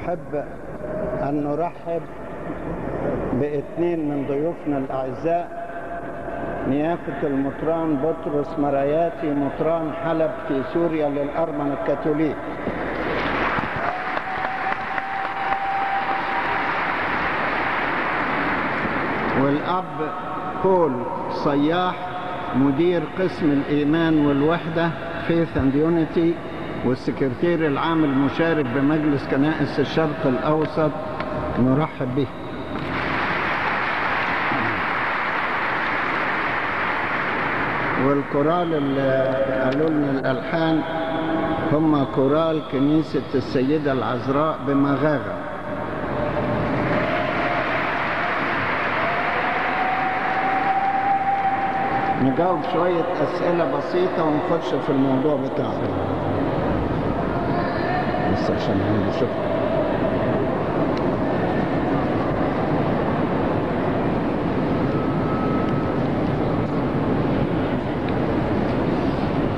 نحب أن نرحب بإثنين من ضيوفنا الأعزاء نيافة المطران بطرس مراياتي مطران حلب في سوريا للأرمن الكاثوليك. والأب بول صياح مدير قسم الإيمان والوحدة Faith and Unity والسكرتير العام المشارك بمجلس كنائس الشرق الأوسط نرحب به. والكورال اللي قالوا لنا الألحان هم كورال كنيسة السيدة العذراء بمغاغة. نجاوب شوية أسئلة بسيطة ونخش في الموضوع بتاعنا. بس عشان شغل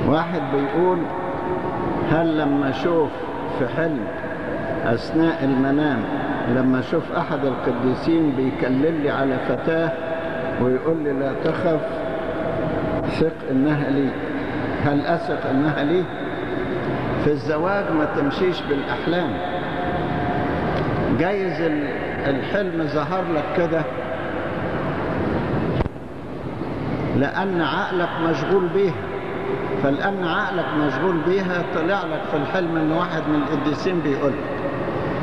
واحد بيقول هل لما أشوف في حلم أثناء المنام لما أشوف أحد القديسين بيكلل لي على فتاة ويقول لي لا تخف ثق إنها لي. هل أثق إنها لي؟ في الزواج ما تمشيش بالأحلام. جايز الحلم ظهر لك كده. لأن عقلك مشغول بيها. فلأن عقلك مشغول بيها طلع لك في الحلم إن واحد من القديسين بيقول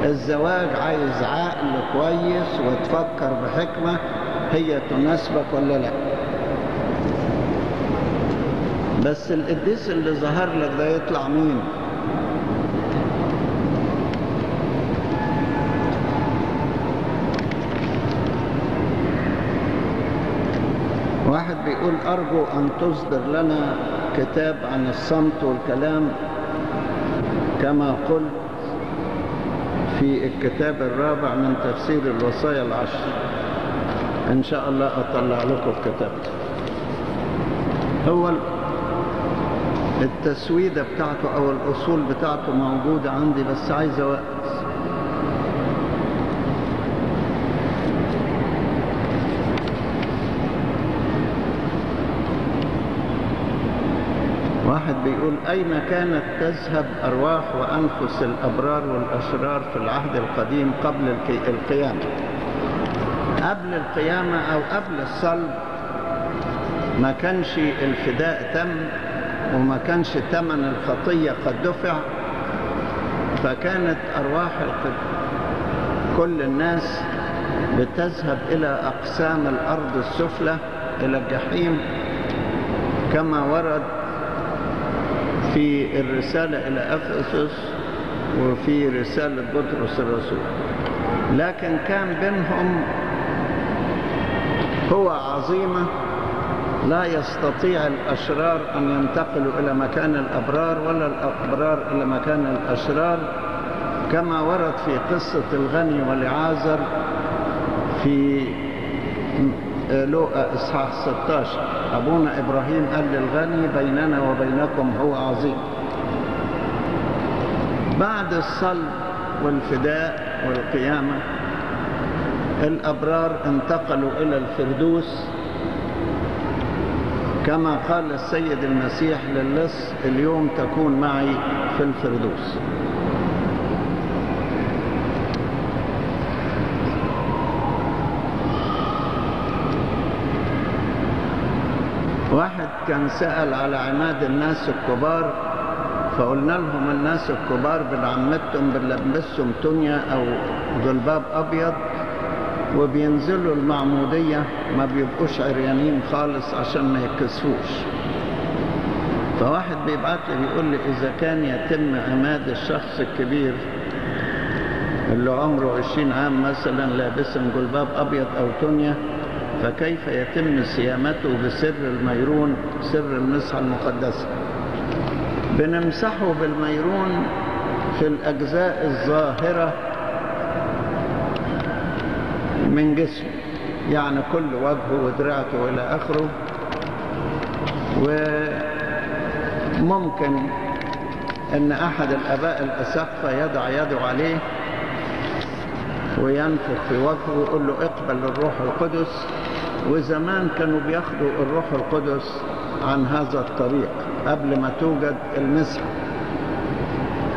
الزواج عايز عقل كويس وتفكر بحكمة هي تناسبك ولا لا؟ بس القديس اللي ظهر لك ده يطلع مين؟ بيقول أرجو أن تصدر لنا كتاب عن الصمت والكلام كما قلت في الكتاب الرابع من تفسير الوصايا العشر. إن شاء الله أطلع لكم الكتاب. هو التسويدة بتاعته أو الأصول بتاعته موجودة عندي بس عايزة وقت واحد بيقول أين كانت تذهب أرواح وأنفس الأبرار والأشرار في العهد القديم قبل القيامة؟ قبل القيامة أو قبل الصلب؟ ما كانش الفداء تم وما كانش ثمن الخطية قد دفع فكانت أرواح كل الناس بتذهب إلى أقسام الأرض السفلى إلى الجحيم كما ورد في الرسالة إلى أفسس وفي رسالة بطرس الرسول. لكن كان بينهم هو عظيمة لا يستطيع الأشرار أن ينتقلوا إلى مكان الأبرار ولا الأبرار إلى مكان الأشرار كما ورد في قصة الغني والعازر في لوقا إصحاح 16 أبونا إبراهيم قال للغني بيننا وبينكم هو عظيم. بعد الصلب والفداء والقيامة الأبرار انتقلوا إلى الفردوس كما قال السيد المسيح للص اليوم تكون معي في الفردوس واحد كان سأل على عماد الناس الكبار فقلنا لهم الناس الكبار بنعمتهم بنلبسهم تونيا أو جلباب أبيض وبينزلوا المعمودية ما بيبقوش عريانين خالص عشان ما يكسفوش. فواحد بيبعت لي بيقول لي إذا كان يتم عماد الشخص الكبير اللي عمره 20 عام مثلا لابسا جلباب أبيض أو تونيا فكيف يتم صيامته بسر الميرون سر المسحة المقدسة بنمسحه بالميرون في الأجزاء الظاهرة من جسمه يعني كل وجهه ودراعته إلى آخره. وممكن أن أحد الآباء الأسقفة يضع يده عليه وينفخ في وجهه ويقول له اقبل الروح القدس. وزمان كانوا بياخدوا الروح القدس عن هذا الطريق قبل ما توجد المسحة.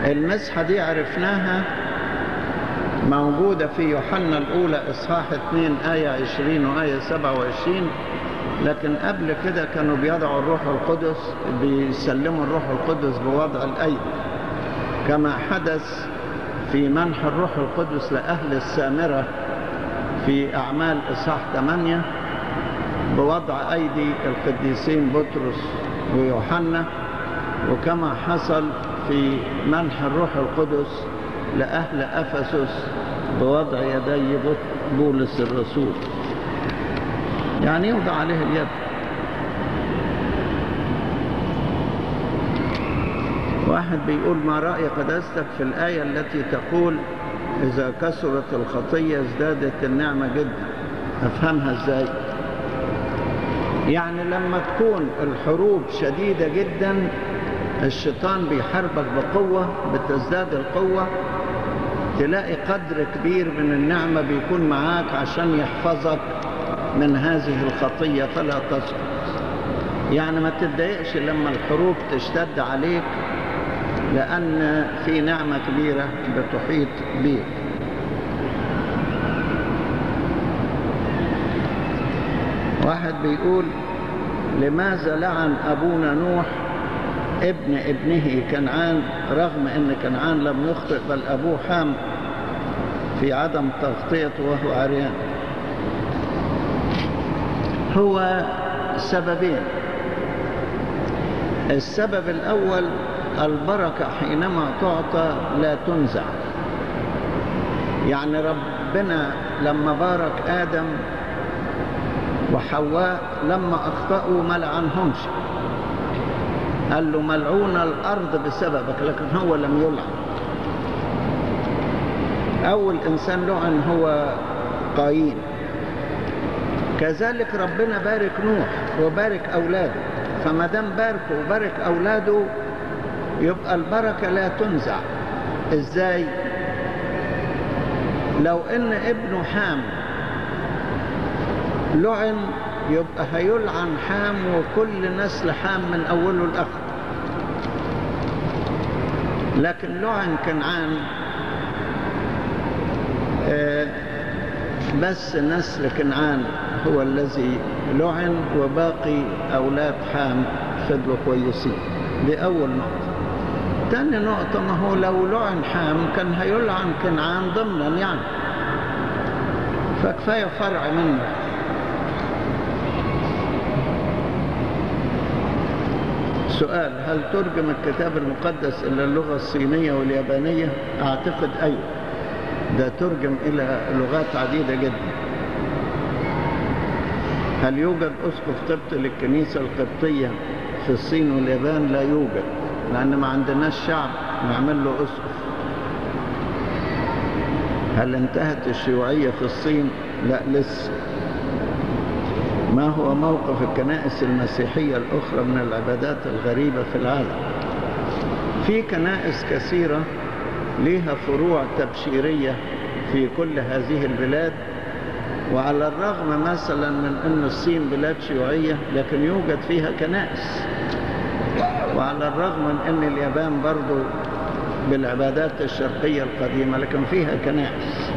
المسحة دي عرفناها موجودة في يوحنا الأولى إصحاح 2 آية 20 وآية 27 لكن قبل كده كانوا بيضعوا الروح القدس بيسلموا الروح القدس بوضع الأيدي كما حدث في منح الروح القدس لأهل السامرة في أعمال إصحاح 8 بوضع أيدي القديسين بطرس ويوحنا وكما حصل في منح الروح القدس لأهل أفسس بوضع يدي بولس الرسول. يعني يوضع عليه اليد. واحد بيقول ما رأي قداستك في الآية التي تقول إذا كثرت الخطية ازدادت النعمة جدا. أفهمها إزاي؟ يعني لما تكون الحروب شديدة جدا الشيطان بيحاربك بقوة بتزداد القوة تلاقي قدر كبير من النعمة بيكون معاك عشان يحفظك من هذه الخطية. فلا تسقط يعني ما تتضايقش لما الحروب تشتد عليك لأن في نعمة كبيرة بتحيط بيك. واحد بيقول لماذا لعن أبونا نوح؟ ابن ابنه كنعان رغم أن كنعان لم يخطئ بل أبوه حام في عدم تغطيته وهو عريان. هو سببين. السبب الأول البركة حينما تعطى لا تنزع. يعني ربنا لما بارك آدم وحواء لما أخطأوا ما لعنهمش قال له ملعون الأرض بسببك لكن هو لم يلعن. أول إنسان لعن هو قايين كذلك ربنا بارك نوح وبارك أولاده. فما دام باركه وبارك أولاده يبقى البركة لا تنزع. إزاي؟ لو إن ابنه حام لعن يبقى هيلعن حام وكل نسل حام من أوله لآخره. لكن لعن كنعان آه بس نسل كنعان هو الذي لعن وباقي أولاد حام. فضلوا كويسين. دي أول نقطة. تاني نقطة ما هو لو لعن حام كان هيلعن كنعان ضمنا يعني. فكفاية فرع منه. سؤال هل ترجم الكتاب المقدس إلى اللغة الصينية واليابانية؟ أعتقد أيوه. ده ترجم إلى لغات عديدة جدا. هل يوجد أسقف قبطي للكنيسة القبطية في الصين واليابان؟ لا يوجد لأن ما عندناش شعب نعمل له أسقف. هل انتهت الشيوعية في الصين؟ لا لسه. ما هو موقف الكنائس المسيحية الأخرى من العبادات الغريبة في العالم؟ في كنائس كثيرة لها فروع تبشيرية في كل هذه البلاد وعلى الرغم مثلا من أن الصين بلاد شيوعية لكن يوجد فيها كنائس. وعلى الرغم من أن اليابان برضو بالعبادات الشرقية القديمة لكن فيها كنائس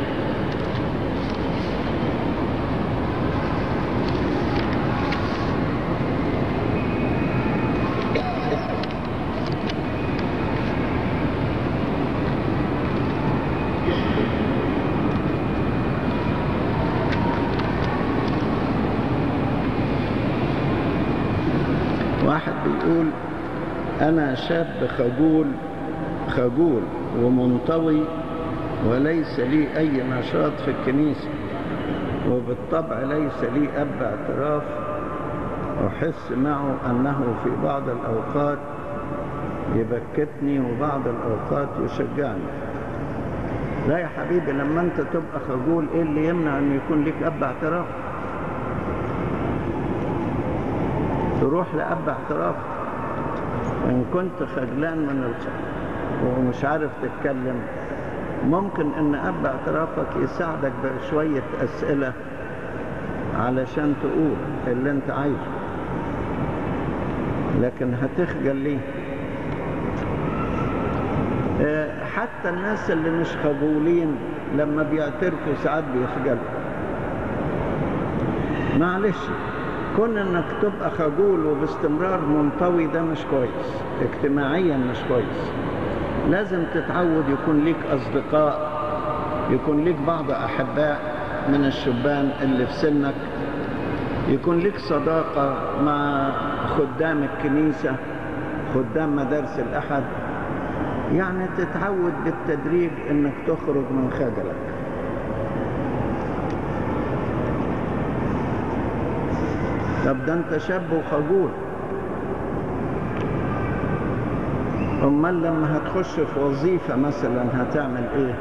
واحد بيقول أنا شاب خجول خجول ومنطوي وليس لي أي نشاط في الكنيسة وبالطبع ليس لي أب اعتراف أحس معه أنه في بعض الأوقات يبكتني وبعض الأوقات يشجعني. لا يا حبيبي لما أنت تبقى خجول إيه اللي يمنع أن يكون لك أب اعتراف تروح لأب اعتراف وإن كنت خجلان من الخ... ومش عارف تتكلم. ممكن إن أب اعترافك يساعدك بشوية أسئلة علشان تقول اللي أنت عايزه. لكن هتخجل ليه؟ آه، حتى الناس اللي مش خجولين لما بيعترفوا ساعات بيخجلوا. معلش. كون إنك تبقى خجول وباستمرار منطوي ده مش كويس. اجتماعيا مش كويس. لازم تتعود يكون ليك أصدقاء يكون ليك بعض أحباء من الشبان اللي في سنك يكون ليك صداقة مع خدام الكنيسة خدام مدارس الأحد. يعني تتعود بالتدريج إنك تخرج من خجلك. طب ده انت شاب وخجول. أمال لما هتخش في وظيفة مثلا هتعمل إيه؟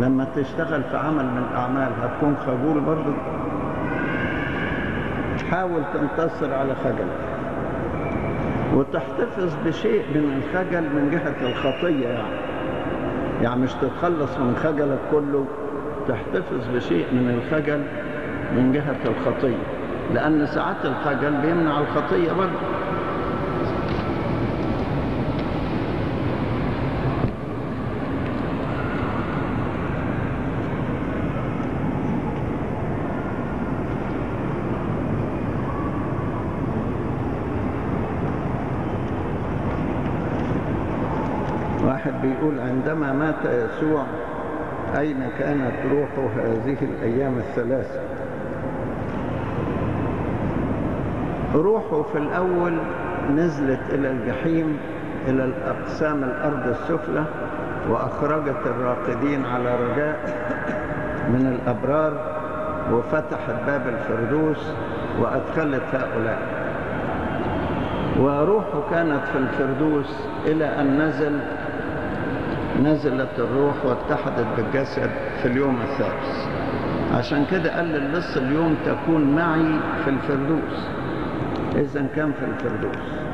لما تشتغل في عمل من الأعمال هتكون خجول برضو حاول تنتصر على خجلك وتحتفظ بشيء من الخجل من جهة الخطية يعني. يعني مش تتخلص من خجلك كله تحتفظ بشيء من الخجل من جهة الخطية. لأن ساعات الخجل بيمنع الخطية برضه. واحد بيقول عندما مات يسوع أين كانت روحه هذه الأيام الثلاثة؟ روحه في الأول نزلت إلى الجحيم إلى الأقسام الأرض السفلى وأخرجت الراقدين على رجاء من الأبرار وفتحت باب الفردوس وأدخلت هؤلاء. وروحه كانت في الفردوس إلى أن نزل نزلت الروح واتحدت بالجسد في اليوم الثالث. عشان كده قال للص اليوم تكون معي في الفردوس. إذا كان في الفردوس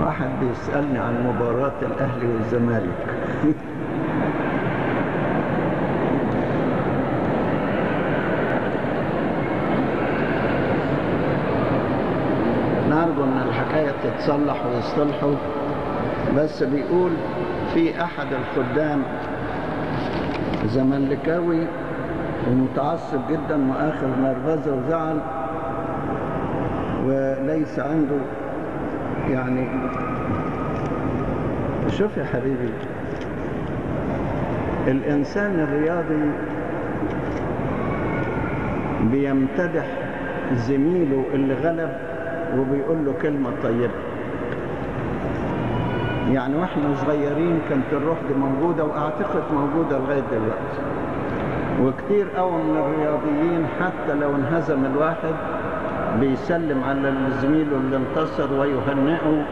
واحد بيسألني عن مباراة الأهلي والزمالك. نرجو إن الحكاية تتصلح ويصطلحوا بس بيقول في أحد الخدام زملكاوي ومتعصب جدا واخر نرفزة وزعل وليس عنده يعني شوف يا حبيبي الإنسان الرياضي بيمتدح زميله اللي غلب وبيقول له كلمة طيبة يعني وإحنا صغيرين كانت الروح دي موجودة وأعتقد موجودة لغاية دلوقتي وكتير قوي من الرياضيين حتى لو انهزم الواحد بيسلم على زميله اللي انتصر ويهنئه.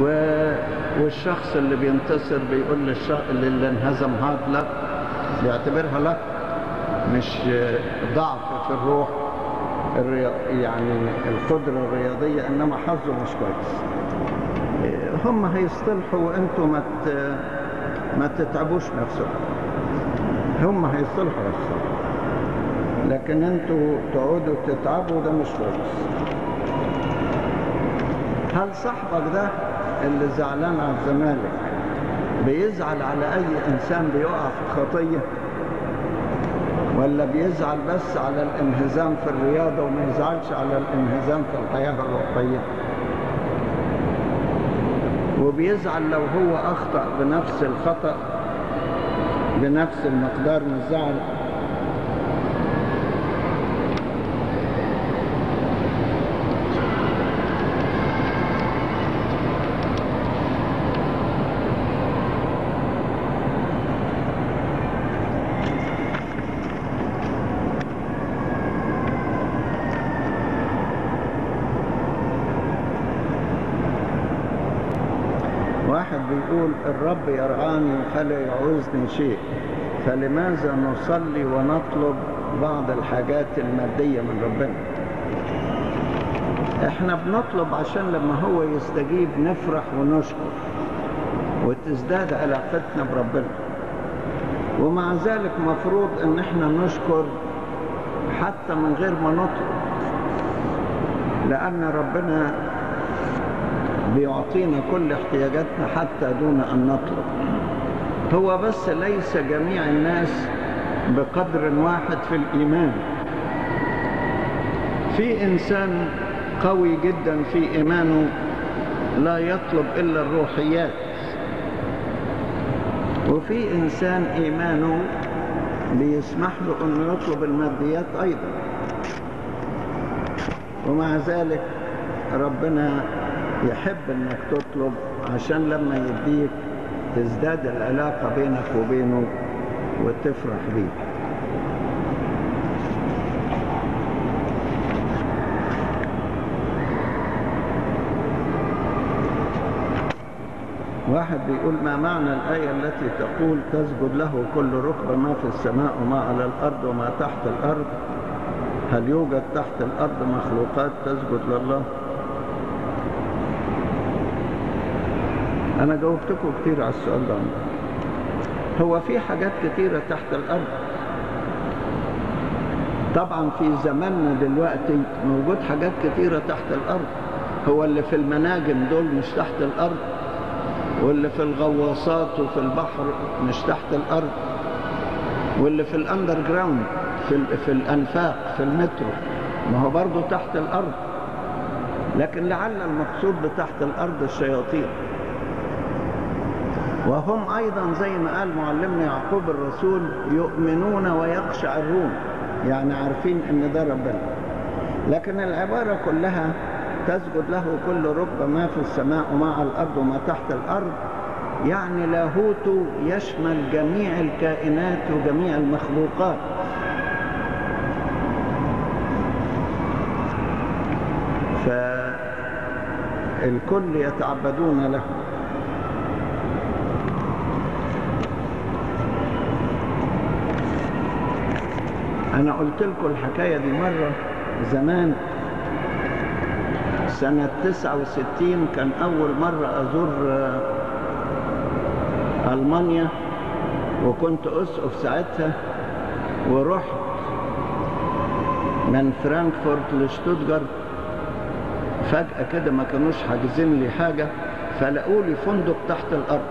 والشخص اللي بينتصر بيقول للشخص اللي انهزم هاد لك بيعتبرها لك مش ضعف في الروح. يعني القدرة الرياضية إنما حظه مش كويس هم هيصطلحوا وانتوا ما. ما تتعبوش نفسكم هم هيصطلحوا نفسهم لكن أنتوا تقعدوا تتعبوا ده مش كويس هل صاحبك ده اللي زعلان على الزمالك بيزعل على أي إنسان بيقع في خطية؟ ولا بيزعل بس على الانهزام في الرياضة وما يزعلش على الانهزام في الحياة الروحيه وبيزعل لو هو أخطأ بنفس الخطأ بنفس المقدار من الزعل بيقول الرب يرعاني فلا يعوزني شيء فلماذا نصلي ونطلب بعض الحاجات المادية من ربنا؟ إحنا بنطلب عشان لما هو يستجيب نفرح ونشكر وتزداد علاقتنا بربنا. ومع ذلك مفروض إن إحنا نشكر حتى من غير ما نطلب لأن ربنا بيعطينا كل احتياجاتنا حتى دون أن نطلب. هو بس ليس جميع الناس بقدر واحد في الإيمان. في إنسان قوي جدا في إيمانه لا يطلب إلا الروحيات. وفي إنسان إيمانه بيسمح له إنه يطلب الماديات أيضا. ومع ذلك ربنا يحب إنك تطلب عشان لما يديك تزداد العلاقة بينك وبينه وتفرح بيه. واحد بيقول ما معنى الآية التي تقول تسجد له كل ركبة ما في السماء وما على الأرض وما تحت الأرض؟ هل يوجد تحت الأرض مخلوقات تسجد لله؟ أنا جاوبتكم كتير على السؤال ده هو في حاجات كتيرة تحت الأرض. طبعا في زماننا دلوقتي موجود حاجات كتيرة تحت الأرض. هو اللي في المناجم دول مش تحت الأرض واللي في الغواصات وفي البحر مش تحت الأرض واللي في الأندر جراوند في, في الأنفاق في المترو ما هو برضه تحت الأرض. لكن لعل المقصود بتحت الأرض الشياطين. وهم أيضا زي ما قال معلمنا يعقوب الرسول يؤمنون ويقشعرون يعني عارفين إن ده ربنا. لكن العبارة كلها تسجد له كل ركبة ما في السماء وما على الأرض وما تحت الأرض. يعني لاهوته يشمل جميع الكائنات وجميع المخلوقات. فالكل يتعبدون له. أنا قلت لكم الحكاية دي مرة زمان. سنة 69 كان أول مرة أزور ألمانيا وكنت أسقف ساعتها ورحت من فرانكفورت لشتوتجارت فجأة كده ما كانوش حاجزين لي حاجة فلقوا لي فندق تحت الأرض.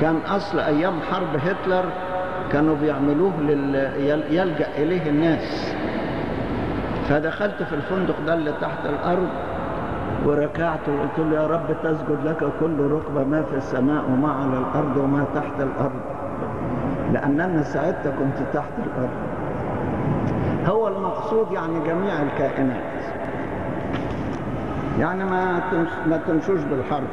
كان أصل أيام حرب هتلر كانوا بيعملوه لل... يلجأ إليه الناس. فدخلت في الفندق ده اللي تحت الأرض وركعت وقلت له يا رب تسجد لك كل ركبة ما في السماء وما على الأرض وما تحت الأرض. لأن أنا ساعتها كنت تحت الأرض. هو المقصود يعني جميع الكائنات. يعني ما ما تمشوش بالحرف.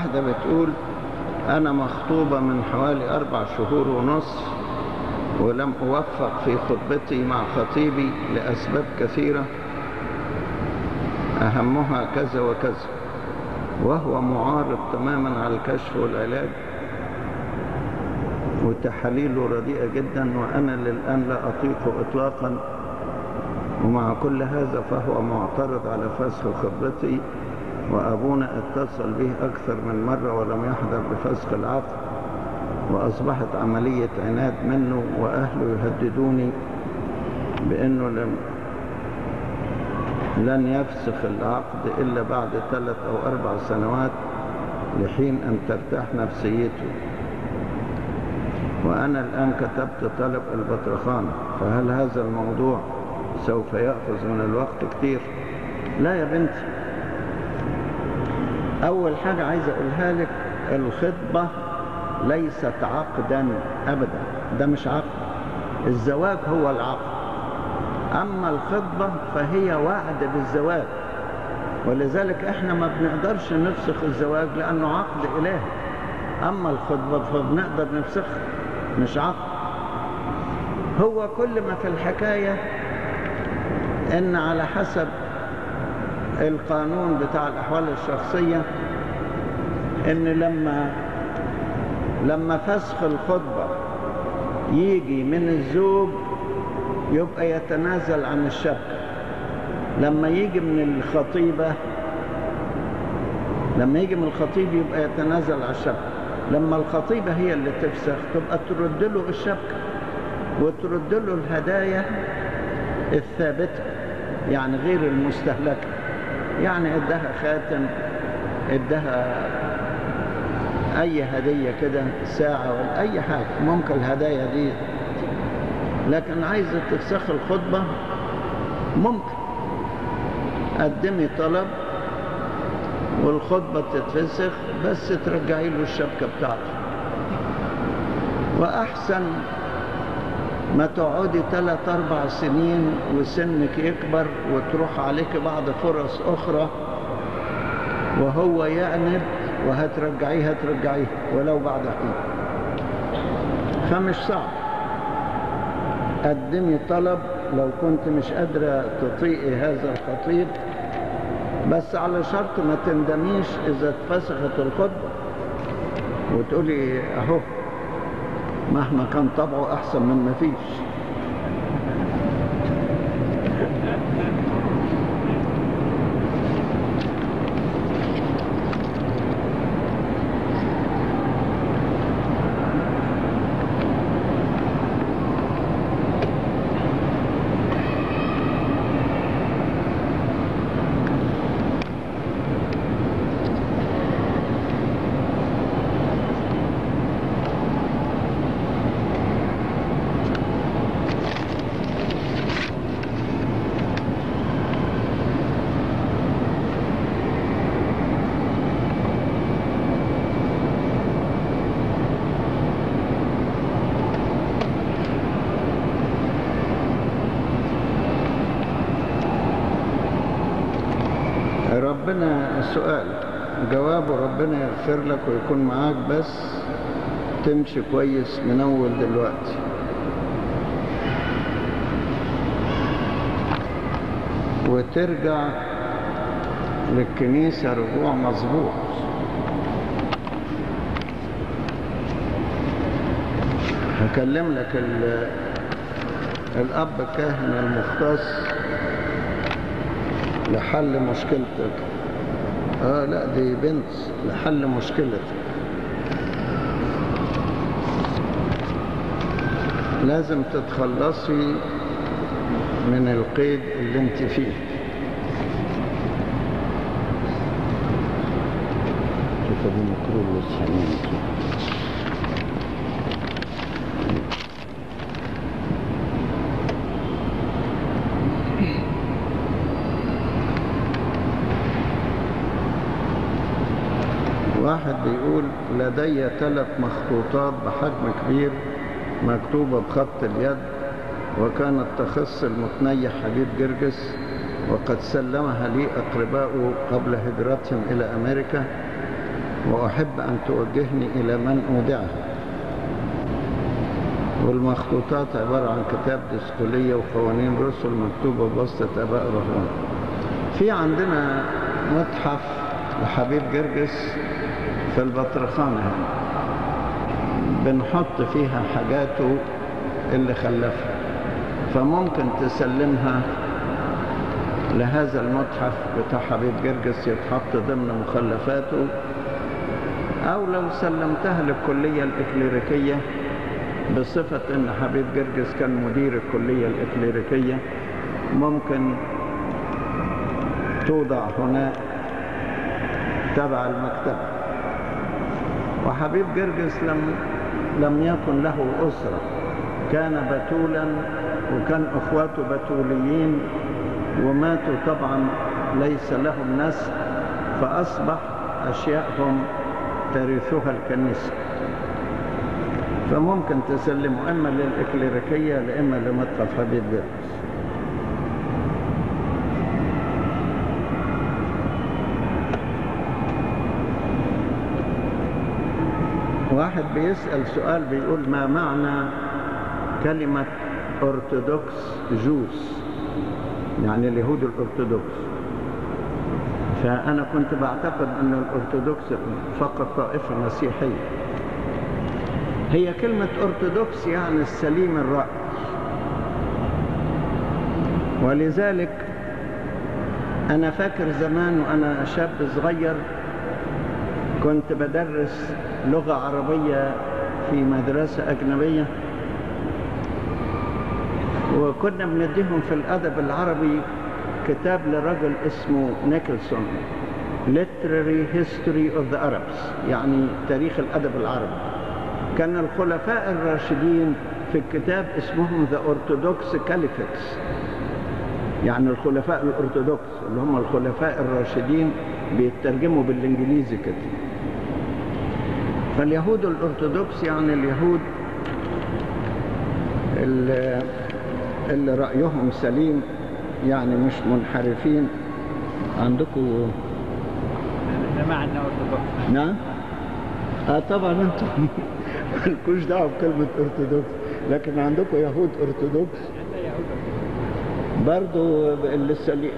واحدة بتقول أنا مخطوبة من حوالي أربع شهور ونصف ولم أوفق في خطبتي مع خطيبي لأسباب كثيرة أهمها كذا وكذا وهو معارض تماما على الكشف والعلاج وتحاليله رديئة جدا وأنا للآن لا أطيق إطلاقا ومع كل هذا فهو معترض على فسخ خطبتي وأبونا اتصل به أكثر من مرة ولم يحضر بفسخ العقد وأصبحت عملية عناد منه وأهله يهددوني بأنه لم لن يفسخ العقد إلا بعد ثلاث أو أربع سنوات لحين أن ترتاح نفسيته. وأنا الآن كتبت طلب البطرخان فهل هذا الموضوع سوف يأخذ من الوقت كتير لا يا بنتي. أول حاجة عايز أقولها لك الخطبة ليست عقدا أبدا ده مش عقد الزواج هو العقد. أما الخطبة فهي وعد بالزواج ولذلك إحنا ما بنقدرش نفسخ الزواج لأنه عقد إلهي أما الخطبة فبنقدر نفسخها مش عقد. هو كل ما في الحكاية إن على حسب القانون بتاع الأحوال الشخصية إن لما لما فسخ الخطبة يجي من الزوج يبقى يتنازل عن الشبكة لما يجي من الخطيبة لما يجي من الخطيب يبقى يتنازل عن الشبكة لما الخطيبة هي اللي تفسخ تبقى ترد له الشبكة وترد له الهدايا الثابتة يعني غير المستهلكة. يعني إدها خاتم إدها أي هدية كده ساعة ولا أي حاجة ممكن الهدايا دي. لكن عايزة تفسخ الخطبة ممكن. قدمي طلب والخطبة تتفسخ بس ترجعي له الشبكة بتاعته وأحسن ما تقعدي ثلاث أربع سنين وسنك يكبر وتروح عليك بعض فرص أخرى وهو يعند وهترجعيه هترجعيه ولو بعد حين. فمش صعب. قدمي طلب لو كنت مش قادرة تطيقي هذا الخطيب بس على شرط ما تندميش إذا اتفسخت الخطبة وتقولي أهو. مهما كان طبعه أحسن من ما فيش ربنا السؤال. جوابه ربنا يغفر لك ويكون معاك بس تمشي كويس من أول دلوقتي. وترجع للكنيسة رجوع مظبوط. هكلم لك ال- الأب الكاهن المختص لحل مشكلتك. آه لا دي بنت لحل مشكلتك لازم تتخلصي من القيد اللي انت فيه لسه واحد بيقول لدي ثلاث مخطوطات بحجم كبير مكتوبة بخط اليد وكانت تخص المتنيح حبيب جرجس وقد سلمها لي أقرباؤه قبل هجرتهم إلى أمريكا وأحب أن توجهني إلى من أودعها. والمخطوطات عبارة عن كتاب دسكولية وقوانين رسل مكتوبة بواسطة آباء رهبان في عندنا متحف لحبيب جرجس في البطرخانة هنا بنحط فيها حاجاته اللي خلفها. فممكن تسلمها لهذا المتحف بتاع حبيب جرجس يتحط ضمن مخلفاته أو لو سلمتها للكلية الإكليريكية بصفة أن حبيب جرجس كان مدير الكلية الإكليريكية ممكن توضع هنا تبع المكتبة وحبيب جرجس لم لم يكن له أسرة. كان بتولا وكان أخواته بتوليين وماتوا طبعا ليس لهم نسل فأصبح أشياءهم ترثها الكنيسة. فممكن تسلموا إما للإكليريكية لإما لمتحف حبيب جرجس واحد بيسأل سؤال بيقول ما معنى كلمة أرثوذكس جوس؟ يعني اليهود الأرثوذكس. فأنا كنت بعتقد أن الأرثوذكس فقط طائفة مسيحية. هي كلمة أرثوذكس يعني السليم الرأي. ولذلك أنا فاكر زمان وأنا شاب صغير كنت بدرس لغة عربية في مدرسة أجنبية. وكنا بنديهم في الأدب العربي كتاب لرجل اسمه نيكلسون Literary History of the Arabs يعني تاريخ الأدب العربي. كان الخلفاء الراشدين في الكتاب اسمهم The Orthodox Caliphates. يعني الخلفاء الأرثوذكس اللي هم الخلفاء الراشدين بيترجموا بالإنجليزي كده. فاليهود الأرثوذكس يعني اليهود اللي, اللي رأيهم سليم يعني مش منحرفين. عندكم؟ جماعة أرثوذكس نعم. آه طبعا أنتم. مالكوش دعوة بكلمة أرثوذكس. لكن عندكم يهود يهود برضو.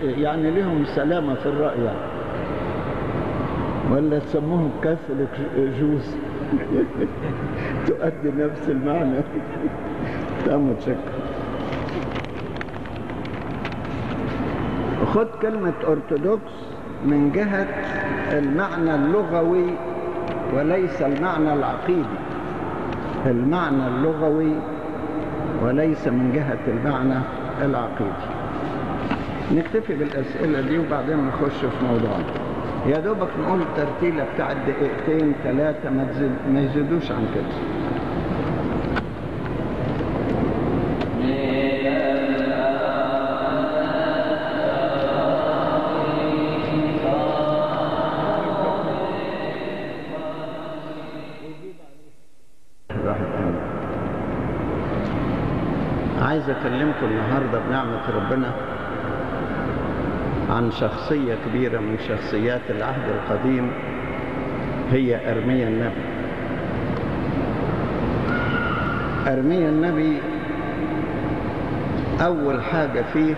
يعني لهم سلامة في الرأي يعني. ولا تسموهم كاثوليك جوز؟ تؤدي نفس المعنى. تمام متشكر. خد كلمة أرثوذكس من جهة المعنى اللغوي وليس المعنى العقيدي. المعنى اللغوي وليس من جهة المعنى العقيدي. نكتفي بالأسئلة دي وبعدين نخش في موضوعنا. يا دوبك نقول الترتيلة بتاع دقيقتين ثلاثة ما تزيد ما يزيدوش عن كده. عايز أكلمكم النهارده بنعمة ربنا عن شخصية كبيرة من شخصيات العهد القديم هي ارميا النبي. ارميا النبي أول حاجة فيه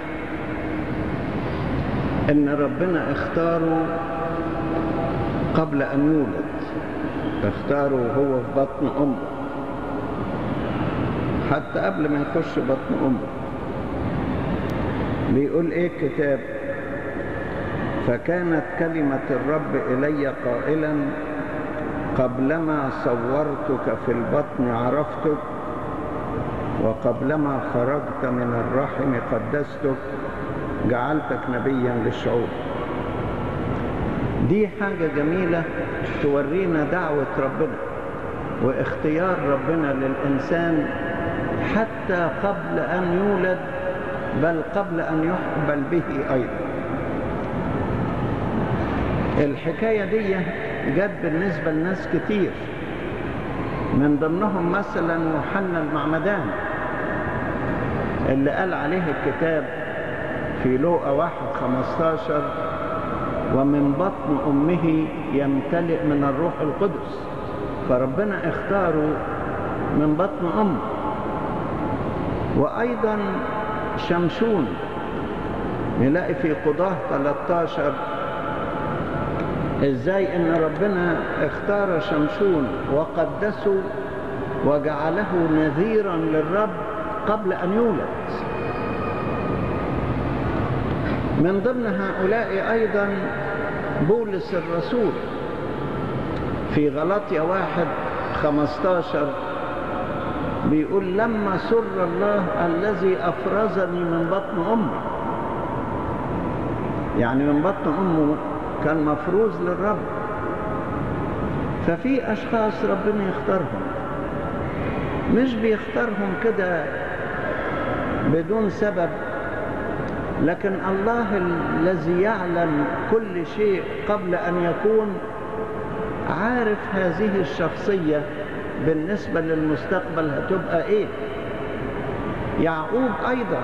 إن ربنا اختاره قبل أن يولد. اختاره وهو في بطن أمه. حتى قبل ما يخش بطن أمه. بيقول إيه الكتاب؟ فكانت كلمة الرب إلي قائلا قبلما صورتك في البطن عرفتك وقبلما خرجت من الرحم قدستك جعلتك نبيا للشعوب. دي حاجة جميلة تورينا دعوة ربنا واختيار ربنا للإنسان حتى قبل أن يولد بل قبل أن يقبل به أيضا. الحكاية دي جت بالنسبة لناس كتير. من ضمنهم مثلا يوحنا المعمدان اللي قال عليه الكتاب في لوقا واحد خمستاشر ومن بطن أمه يمتلئ من الروح القدس. فربنا اختاره من بطن أمه وأيضا شمشون نلاقي في قضاة 13 إزاي إن ربنا اختار شمشون وقدسه وجعله نذيرا للرب قبل أن يولد. من ضمن هؤلاء أيضا بولس الرسول في غلطية واحد خمستاشر بيقول لما سر الله الذي أفرزني من بطن أمي يعني من بطن أمه كان مفروض للرب. ففي أشخاص ربنا يختارهم. مش بيختارهم كده بدون سبب لكن الله الذي يعلم كل شيء قبل أن يكون عارف هذه الشخصية بالنسبة للمستقبل هتبقى إيه. يعقوب أيضا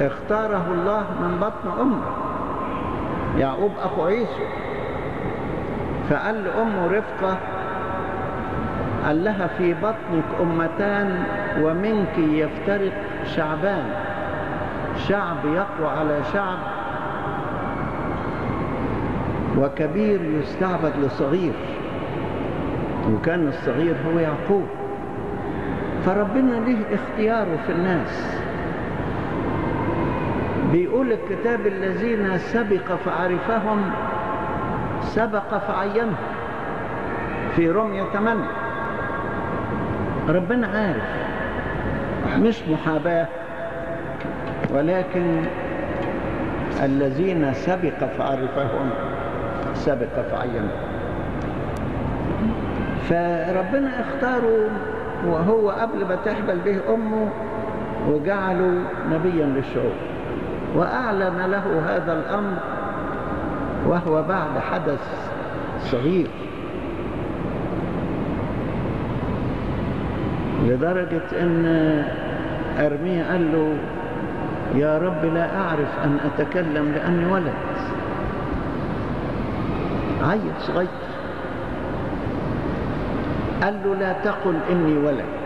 اختاره الله من بطن أمه. يعقوب أخو عيسو. فقال لأمه رفقة قال لها في بطنك أمتان ومنك يفترق شعبان. شعب يقوى على شعب وكبير يستعبد لصغير وكان الصغير هو يعقوب. فربنا له اختياره في الناس؟ بيقول الكتاب الذين سبق فعرفهم سبق فعينهم. في رمية 8 ربنا عارف مش محاباة. ولكن الذين سبق فعرفهم سبق فعينهم. فربنا اختاره وهو قبل ما تحبل به أمه وجعله نبيا للشعوب. وأعلن له هذا الأمر وهو بعد حدث صغير. لدرجة أن أرميا قال له يا رب لا أعرف أن أتكلم لأني ولد. عيل صغير. قال له لا تقل إني ولد.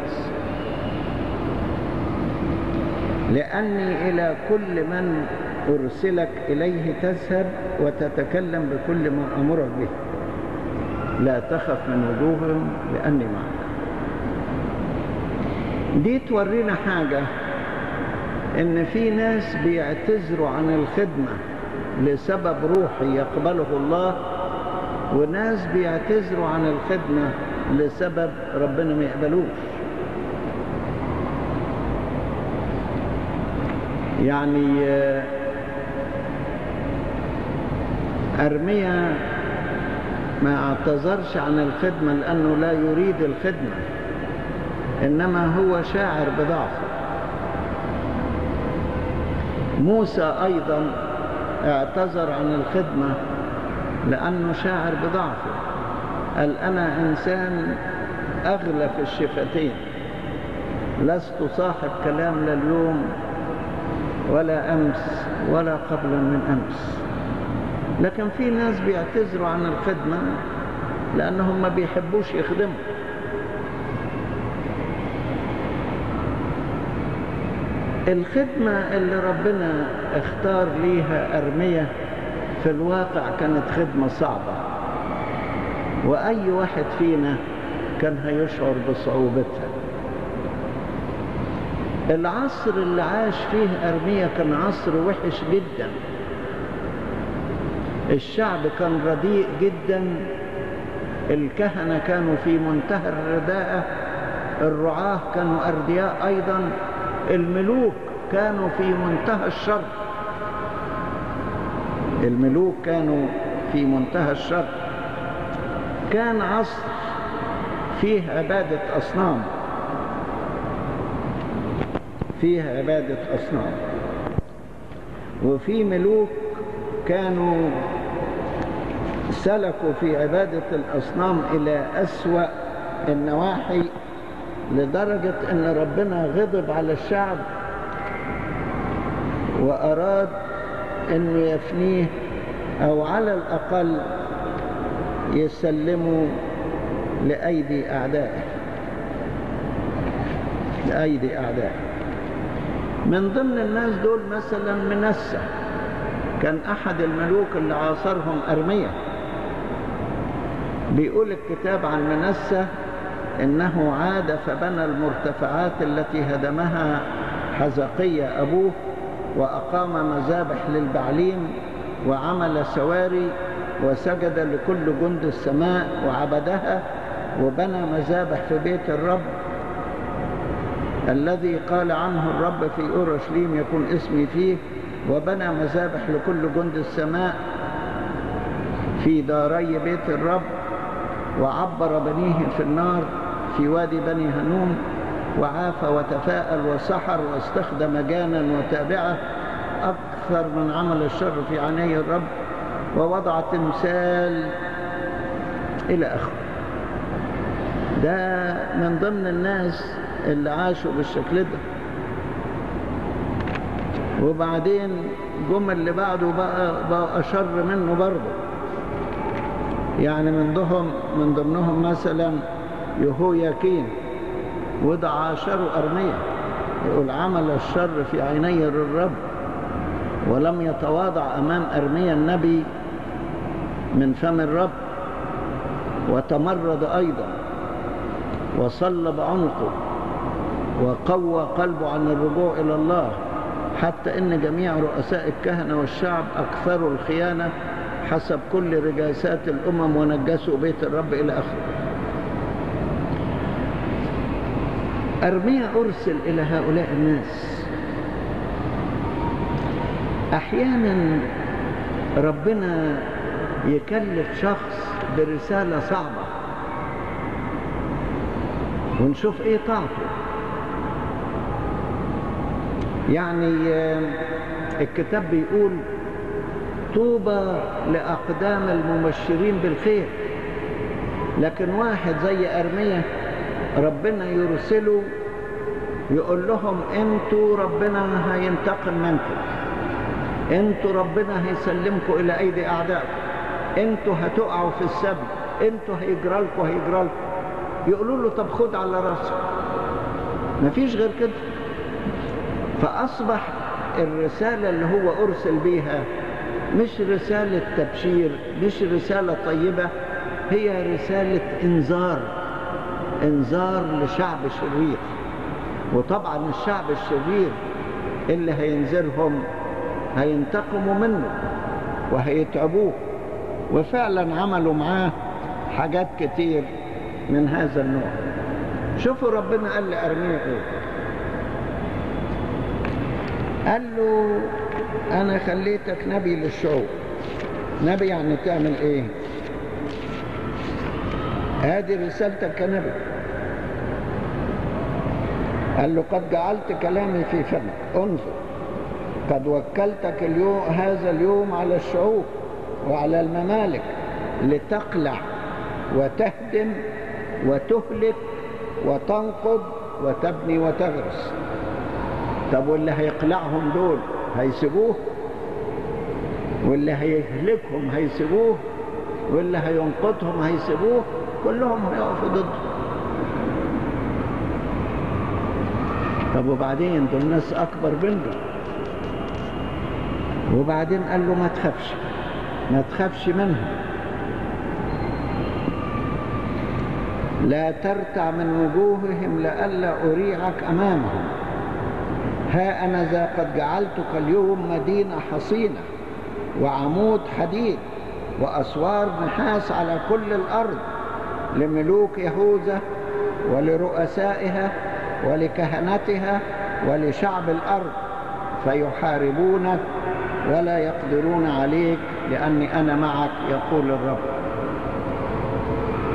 لأني إلى كل من أرسلك إليه تذهب وتتكلم بكل ما أمرك به. لا تخف من وجوههم لأني معك. دي تورينا حاجة إن في ناس بيعتذروا عن الخدمة لسبب روحي يقبله الله وناس بيعتذروا عن الخدمة لسبب ربنا ما يقبلوش. يعني أرميا ما اعتذرش عن الخدمة لأنه لا يريد الخدمة إنما هو شاعر بضعفه. موسى أيضا اعتذر عن الخدمة لأنه شاعر بضعفه. قال أنا إنسان أغلى في الشفتين لست صاحب كلام لا اليوم ولا أمس ولا قبل من أمس. لكن في ناس بيعتذروا عن الخدمة لأنهم ما بيحبوش يخدموا. الخدمة اللي ربنا اختار ليها أرمية في الواقع كانت خدمة صعبة. وأي واحد فينا كان هيشعر بصعوبتها. العصر اللي عاش فيه أرمية كان عصر وحش جدا. الشعب كان رديء جدا. الكهنة كانوا في منتهى الرداءة. الرعاة كانوا أردياء أيضا. الملوك كانوا في منتهى الشر. الملوك كانوا في منتهى الشر. كان عصر فيه عبادة أصنام. فيه عبادة أصنام. وفي ملوك كانوا سلكوا في عبادة الأصنام إلى أسوأ النواحي لدرجة أن ربنا غضب على الشعب وأراد أنه يفنيه أو على الأقل يسلموا لأيدي أعدائه. لأيدي أعدائه. من ضمن الناس دول مثلا منسى. كان أحد الملوك اللي عاصرهم أرمية بيقول الكتاب عن منسى إنه عاد فبنى المرتفعات التي هدمها حزقية أبوه وأقام مذابح للبعليم وعمل سواري وسجد لكل جند السماء وعبدها وبنى مذابح في بيت الرب الذي قال عنه الرب في أورشليم يكون اسمي فيه وبنى مذابح لكل جند السماء في داري بيت الرب وعبر بنيه في النار في وادي بني هنوم وعاف وتفاءل وسحر واستخدم جانا وتابعة أكثر من عمل الشر في عيني الرب ووضع تمثال إلى آخره. ده من ضمن الناس اللي عاشوا بالشكل ده. وبعدين جم اللي بعده بقى, بقى أشر منه برضه. يعني من ضمنهم من ضمنهم مثلا يهوياكين وده عاشر أرمية. يقول عمل الشر في عيني الرب ولم يتواضع أمام أرميا النبي من فم الرب وتمرد أيضا وصلب عنقه. وقوى قلبه عن الرجوع إلى الله حتى إن جميع رؤساء الكهنة والشعب أكثروا الخيانة حسب كل رجاسات الأمم ونجسوا بيت الرب إلى آخره. أرميا أرسل إلى هؤلاء الناس. أحيانا ربنا يكلف شخص برسالة صعبة ونشوف إيه طاعته. يعني الكتاب بيقول طوبى لأقدام المبشرين بالخير. لكن واحد زي أرمية ربنا يرسله يقول لهم أنتوا ربنا هينتقم منكم. أنتوا ربنا هيسلمكم إلى أيدي أعدائكم. أنتوا هتقعوا في السبي أنتوا هيجرى لكم هيجرى لكم يقولوا له طب خد على رأسك. مفيش غير كده. فأصبح الرسالة اللي هو أرسل بيها مش رسالة تبشير مش رسالة طيبة هي رسالة إنذار إنذار لشعب شرير وطبعا الشعب الشرير اللي هينذرهم هينتقموا منه وهيتعبوه. وفعلا عملوا معاه حاجات كتير من هذا النوع. شوفوا ربنا قال لأرميا إيه قال له أنا خليتك نبي للشعوب. نبي يعني تعمل إيه؟ هذه رسالتك كنبي. قال له قد جعلت كلامي في فمك انظر قد وكلتك اليوم هذا اليوم على الشعوب وعلى الممالك لتقلع وتهدم وتهلك وتنقض وتبني وتغرس. طب واللي هيقلعهم دول هيسيبوه؟ واللي هيهلكهم هيسيبوه؟ واللي هينقضهم هيسيبوه؟ كلهم هيقفوا ضده. طب وبعدين دول ناس أكبر منه. وبعدين قال له ما تخافش ما تخافش منهم. لا ترتع من وجوههم لئلا أريعك أمامهم. ها أنا ذا قد جعلتك اليوم مدينة حصينة وعمود حديد وأسوار نحاس على كل الأرض لملوك يهوذا ولرؤسائها ولكهنتها ولشعب الأرض فيحاربونك ولا يقدرون عليك لأني أنا معك يقول الرب.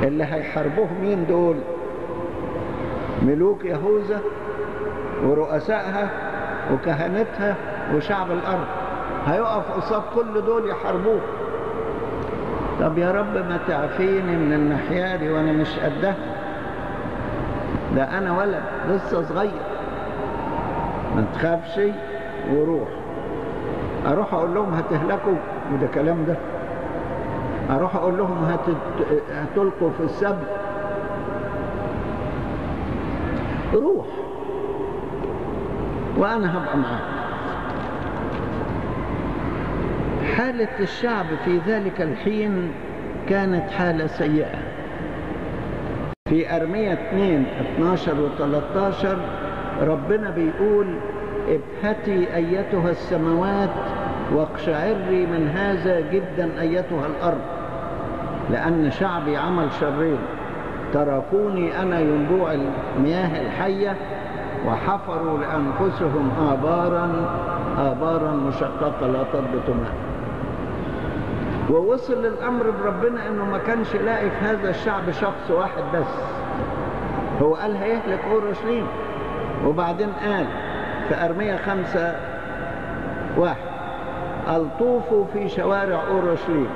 اللي هيحاربوه مين دول؟ ملوك يهوذا ورؤسائها وكهنتها وشعب الأرض. هيقف قصاد كل دول يحاربوه. طب يا رب ما تعفيني من الناحية دي وأنا مش قدها. ده أنا ولد لسه صغير. ما تخافش وروح. أروح أقول لهم هتهلكوا. وده كلام ده. أروح أقول لهم. هتلقوا في السبت. روح. وأنا هبقى معاك. حالة الشعب في ذلك الحين كانت حالة سيئة. في أرمية 2 12 و 13 ربنا بيقول ابهتي أيتها السماوات واقشعري من هذا جدا أيتها الأرض لأن شعبي عمل شرين تركوني أنا ينبوع المياه الحية وحفروا لأنفسهم آبارا آبارا مشققة لا تضبط ماء ووصل الأمر بربنا أنه ما كانش لاقي في هذا الشعب شخص واحد بس. هو قال هيهلك أورشليم. وبعدين قال في أرمية خمسة واحد ألطوفوا في شوارع أورشليم.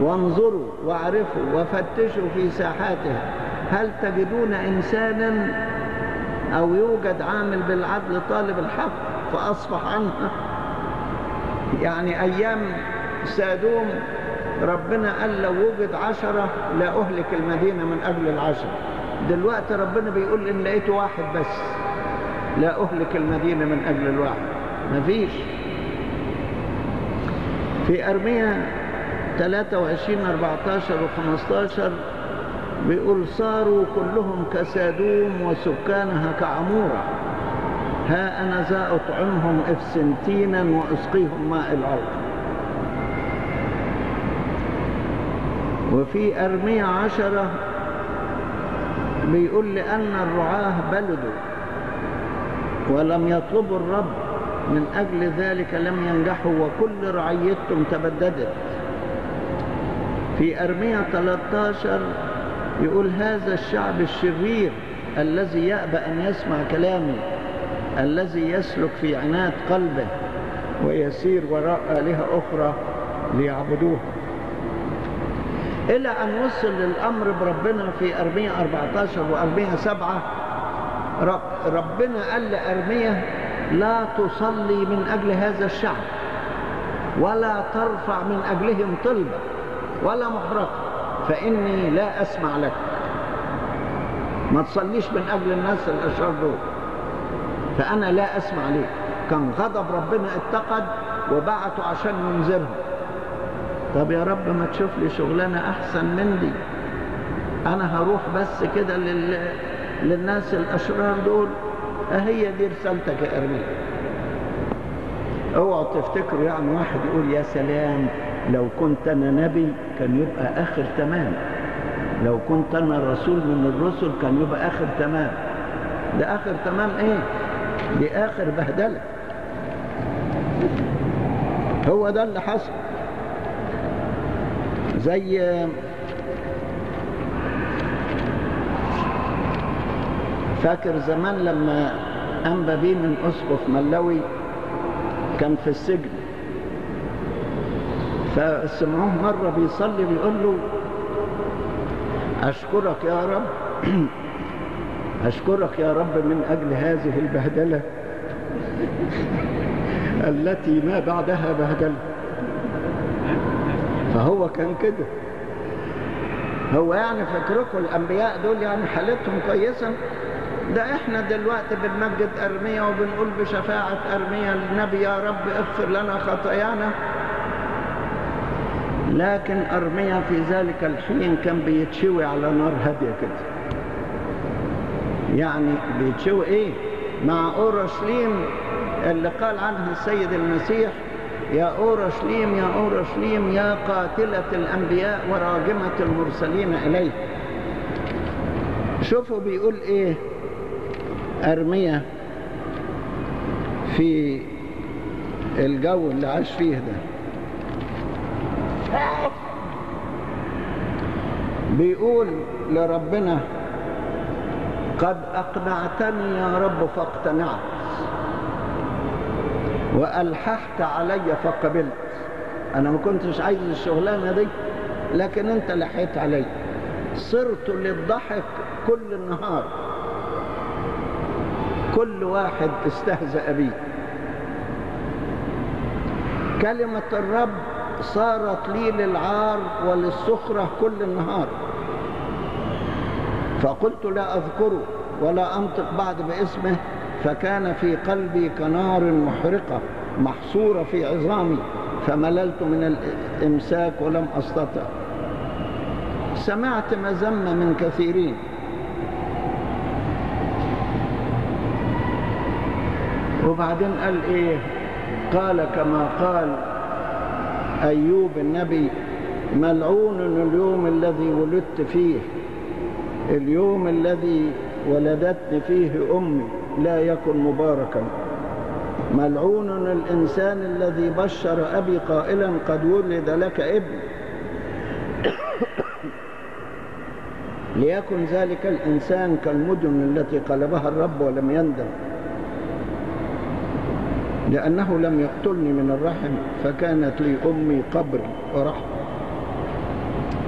وانظروا واعرفوا وفتشوا في ساحاتها. هل تجدون إنسانا أو يوجد عامل بالعدل طالب الحق فأصفح عنها يعني أيام سادوم ربنا قال لو وجد عشرة لا أهلك المدينة من أجل العشرة دلوقتي ربنا بيقول إن لقيت واحد بس لا أهلك المدينة من أجل الواحد. مفيش. في أرمية 23 14 و 15 بيقول صاروا كلهم كسادوم وسكانها كعمورة. ها أنا ذا أطعمهم إفسنتينا وأسقيهم ماء الأرض وفي أرمية عشرة بيقول لأن الرعاة بلدوا ولم يطلبوا الرب من أجل ذلك لم ينجحوا وكل رعيتهم تبددت. في أرمية 13 يقول هذا الشعب الشرير الذي يأبى أن يسمع كلامي الذي يسلك في عناد قلبه ويسير وراء آلهة أخرى ليعبدوها إلى أن وصل الأمر بربنا في أرمية 14 وأرمية 7 رب ربنا قال لأرمية لا تصلي من أجل هذا الشعب ولا ترفع من أجلهم طلبة ولا محرقة. فإني لا أسمع لك. ما تصليش من أجل الناس الأشرار دول. فأنا لا أسمع ليك. كان غضب ربنا اتقد وبعته عشان ينذرهم. طب يا رب ما تشوف لي شغلانة أحسن من دي. أنا هروح بس كده لل... للناس الأشرار دول. أهي دي رسالتك يا أرميا اوعوا تفتكروا يعني واحد يقول يا سلام. لو كنت أنا نبي كان يبقى آخر تمام. لو كنت أنا رسول من الرسل كان يبقى آخر تمام. ده آخر تمام إيه؟ دي آخر بهدلة. هو ده اللي حصل. زي فاكر زمان لما أنبى بيه من أسقف ملوي كان في السجن. فسمعوه مرة بيصلي بيقول له أشكرك يا رب أشكرك يا رب من أجل هذه البهدلة التي ما بعدها بهدلة. فهو كان كده. هو يعني فكركم الأنبياء دول يعني حالتهم كويسة؟ ده إحنا دلوقتي بنمجد أرمية وبنقول بشفاعة أرمية النبي يا رب اغفر لنا خطايانا لكن أرمية في ذلك الحين كان بيتشوي على نار هادية كده. يعني بيتشوي إيه؟ مع أورشليم اللي قال عنها السيد المسيح يا أورشليم يا أورشليم يا قاتلة الأنبياء وراجمة المرسلين إليه. شوفوا بيقول إيه أرمية في الجو اللي عاش فيه ده. بيقول لربنا قد أقنعتني يا رب فاقتنعت وألححت علي فقبلت أنا ما كنتش عايز الشغلانة دي لكن أنت لحيت علي. صرت للضحك كل النهار. كل واحد استهزأ بي كلمة الرب صارت لي للعار وللسخرة كل النهار. فقلت لا أذكره ولا أنطق بعد باسمه فكان في قلبي كنار محرقة محصورة في عظامي فمللت من الإمساك ولم أستطع. سمعت مذمة من كثيرين. وبعدين قال إيه؟ قال كما قال أيوب النبي ملعون اليوم الذي ولدت فيه. اليوم الذي ولدتني فيه أمي لا يكن مباركا. ملعون الإنسان الذي بشر أبي قائلا قد ولد لك ابن. ليكن ذلك الإنسان كالمدن التي قلبها الرب ولم يندم. لأنه لم يقتلني من الرحم فكانت لي أمي قبر ورحمة.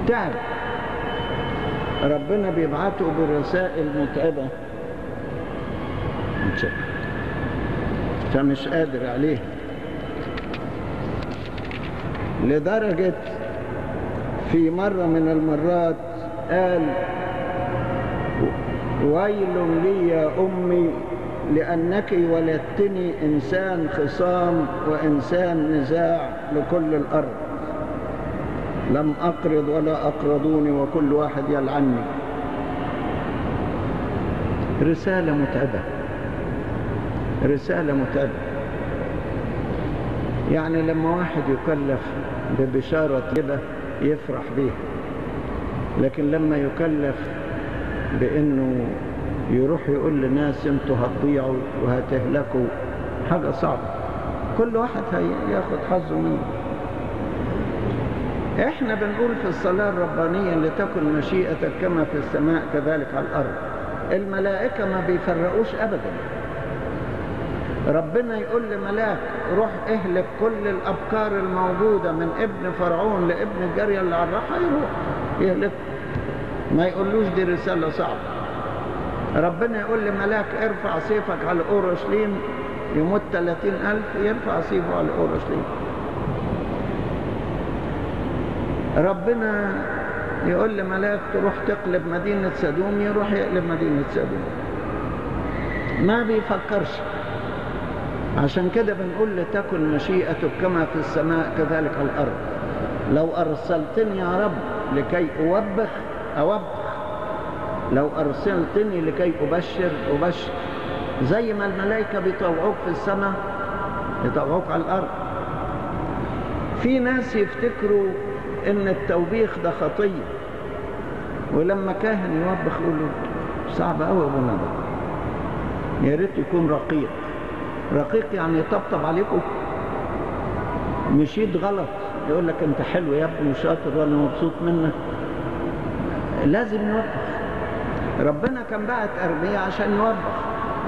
تعب ربنا بيبعته برسائل متعبة. فمش قادر عليه لدرجة في مرة من المرات قال ويل لي يا أمي لأنك ولدتني إنسان خصام وإنسان نزاع لكل الأرض. لم أقرض ولا أقرضوني وكل واحد يلعني. رسالة متعبة. رسالة متعبة. يعني لما واحد يكلف ببشارة طيبة يفرح بيها. لكن لما يكلف بأنه يروح يقول لناس أنتوا هتضيعوا وهتهلكوا. حاجة صعبة. كل واحد هياخد حظه منه. إحنا بنقول في الصلاة الربانية لتكن مشيئتك كما في السماء كذلك على الأرض الملائكة ما بيفرقوش أبدا. ربنا يقول لملاك روح اهلك كل الأبكار الموجودة من ابن فرعون لابن الجارية اللي على الراحة يروح يهلك. ما يقولوش دي رسالة صعبة. ربنا يقول لملاك ارفع سيفك على أورشليم يموت 30 ألف يرفع سيفه على أورشليم ربنا يقول لملاك تروح تقلب مدينة سدوم يروح يقلب مدينة سدوم. ما بيفكرش. عشان كده بنقول لتكن مشيئتك كما في السماء كذلك على الأرض. لو أرسلتني يا رب لكي أوبخ أوبخ. لو أرسلتني لكي أبشر أبشر. زي ما الملائكة بيطوعوك في السماء يطوعوك على الأرض. في ناس يفتكروا إن التوبيخ ده خطية. ولما كاهن يوبخ يقول له صعب قوي يا ابونا ده يا ريت يكون رقيق. رقيق يعني يطبطب عليكم. مشيت غلط. يقول لك أنت حلو يا ابني وشاطر وأنا مبسوط منك. لازم يوبخ ربنا كان بعت ارميا عشان يوبخ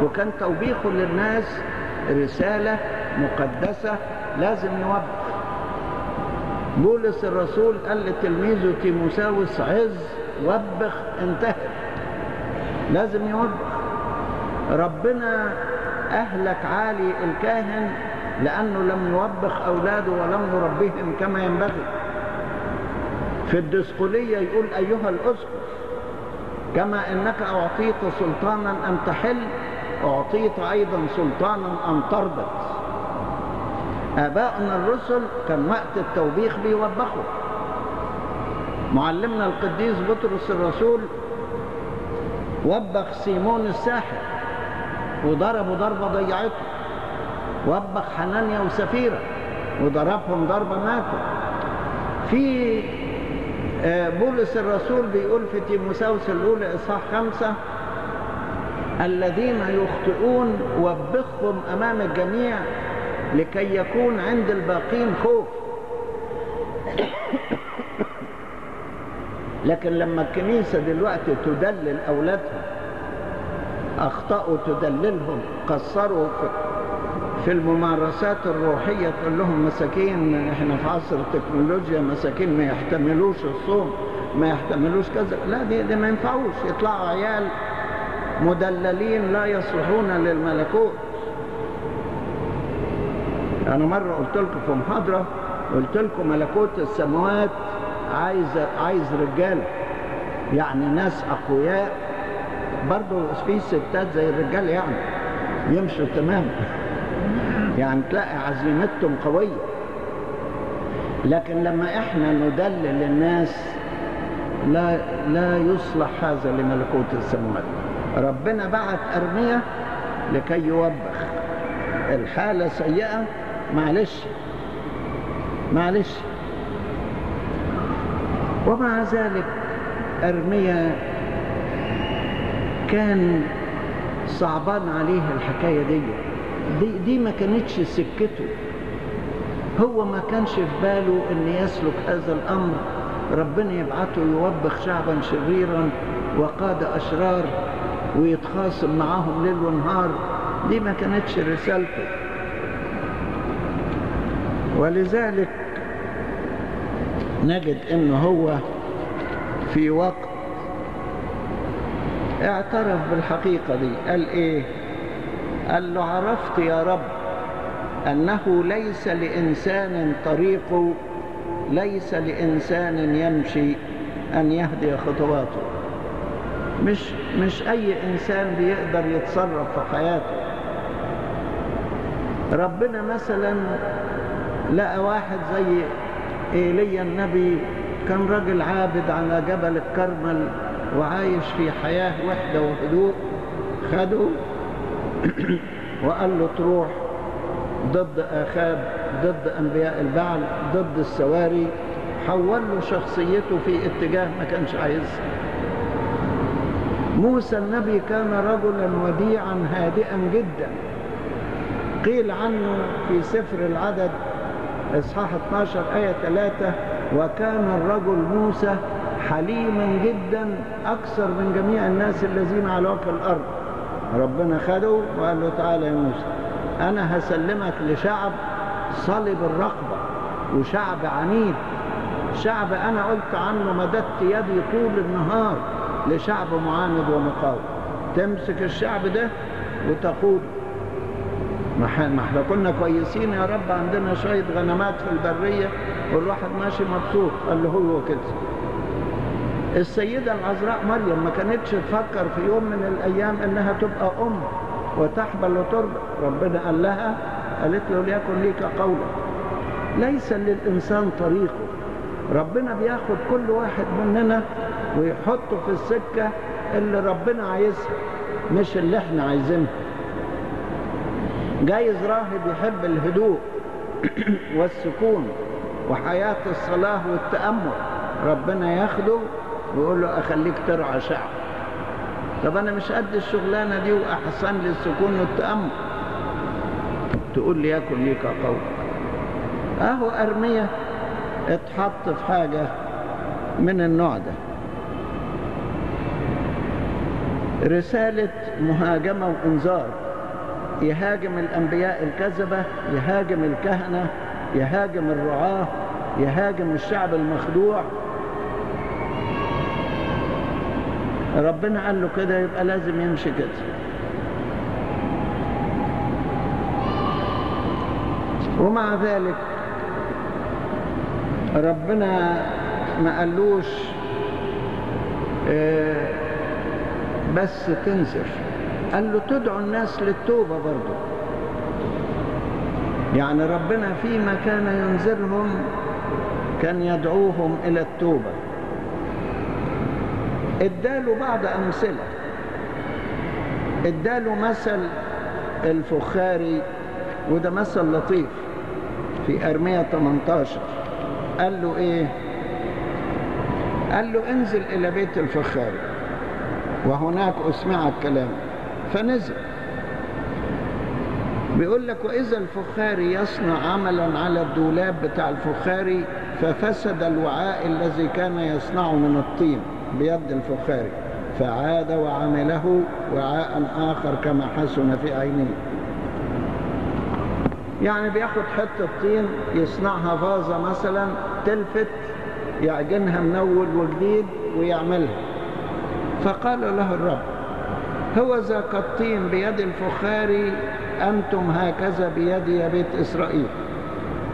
وكان توبيخه للناس رسالة مقدسة لازم يوبخ بولس الرسول قال لتلميذه تيموساوس عز وبخ انتهر لازم يوبخ ربنا أهلك عالي الكاهن لأنه لم يوبخ أولاده ولم يربيهم كما ينبغي. في الدسقلية يقول أيها الأسقف كما أنك أعطيت سلطانا أن تحل أعطيت أيضا سلطانا أن تربط. آباؤنا الرسل كان وقت التوبيخ بيوبخوا. معلمنا القديس بطرس الرسول وبخ سيمون الساحر وضربوا ضربة ضيعته. وبخ حنانيا وسفيرة وضربهم ضربة ماتوا. في بولس الرسول بيقول في تيموساوس الأولى إصحاح خمسة الذين يخطئون وبخهم أمام الجميع لكي يكون عند الباقين خوف. لكن لما الكنيسة دلوقتي تدلل أولادها أخطأوا تدللهم قصروا في, في الممارسات الروحية تقول لهم مساكين إحنا في عصر التكنولوجيا مساكين ما يحتملوش الصوم ما يحتملوش كذا. لا دي, دي ما ينفعوش. يطلعوا عيال مدللين لا يصلحون للملكوت. أنا مرة قلت لكم في محاضرة قلت لكم ملكوت السماوات عايز عايز رجال يعني ناس أقوياء. برضه في ستات زي الرجال يعني. يمشوا تمام. يعني تلاقي عزيمتهم قوية. لكن لما إحنا ندلل الناس لا لا يصلح هذا لملكوت السماوات ربنا بعت أرمية لكي يوبخ. الحالة سيئة؟ معلش. معلش. ومع ذلك أرميا كان صعبان عليه الحكاية دي. دي, دي ما كانتش سكته. هو ما كانش في باله إن يسلك هذا الأمر. ربنا يبعته يوبخ شعبا شريرا وقاد أشرار ويتخاصم معاهم ليل ونهار. دي ما كانتش رسالته. ولذلك نجد إن هو في وقت اعترف بالحقيقة دي. قال إيه؟ قال له عرفت يا رب أنه ليس لإنسان طريق ليس لإنسان يمشي أن يهدي خطواته. مش مش أي إنسان بيقدر يتصرف في حياته. ربنا مثلا لقى واحد زي إيليا النبي كان راجل عابد على جبل الكرمل وعايش في حياة وحدة وهدوء. خده؟ وقال له تروح ضد آخاب ضد أنبياء البعل ضد السواري. حول له شخصيته في اتجاه ما كانش عايزها موسى النبي كان رجلا وديعا هادئا جدا. قيل عنه في سفر العدد إصحاح 12 آية 3 وكان الرجل موسى حليما جدا أكثر من جميع الناس الذين على وجه الأرض. ربنا خده وقال له تعالى يا موسى أنا هسلمك لشعب صلب الرقبة وشعب عنيد. شعب أنا قلت عنه مددت يدي طول النهار لشعب معاند ومقاوم. تمسك الشعب ده وتقول ما إحنا كنا كويسين يا رب عندنا شوية غنمات في البرية والواحد ماشي مبسوط. قال له هو كده. السيدة العذراء مريم ما كانتش تفكر في يوم من الأيام إنها تبقى أم وتحبل وتربى ربنا قال لها قالت له ليكن ليك قولا. ليس للإنسان طريقه. ربنا بياخد كل واحد مننا ويحطه في السكة اللي ربنا عايزها مش اللي إحنا عايزينها. جايز راهب يحب الهدوء والسكون وحياة الصلاة والتأمل. ربنا ياخده ويقول له أخليك ترعى شعب طب أنا مش قد الشغلانة دي وأحسن لي السكون والتأمل. تقول لي يكن ليك قول أهو أرمية اتحط في حاجة من النوع ده. رسالة مهاجمة وإنذار. يهاجم الأنبياء الكذبة يهاجم الكهنة يهاجم الرعاة يهاجم الشعب المخدوع. ربنا قال له كده يبقى لازم يمشي كده. ومع ذلك ربنا ما قالوش آه بس تنذر قال له تدعو الناس للتوبة برضه. يعني ربنا فيما كان ينذرهم كان يدعوهم إلى التوبة. اداله بعض أمثلة. اداله مثل الفخاري وده مثل لطيف في أرمية 18 قال له إيه؟ قال له انزل إلى بيت الفخاري وهناك أسمعك كلام فنزل. بيقول لك وإذا الفخاري يصنع عملا على الدولاب بتاع الفخاري ففسد الوعاء الذي كان يصنعه من الطين. بيد الفخاري فعاد وعمله وعاء آخر كما حسن في عينيه. يعني بياخد حتة طين يصنعها فازة مثلا تلفت يعجنها من أول وجديد ويعملها. فقال له الرب هو ذا كالطين بيد الفخاري أنتم هكذا بيدي يا بيت إسرائيل.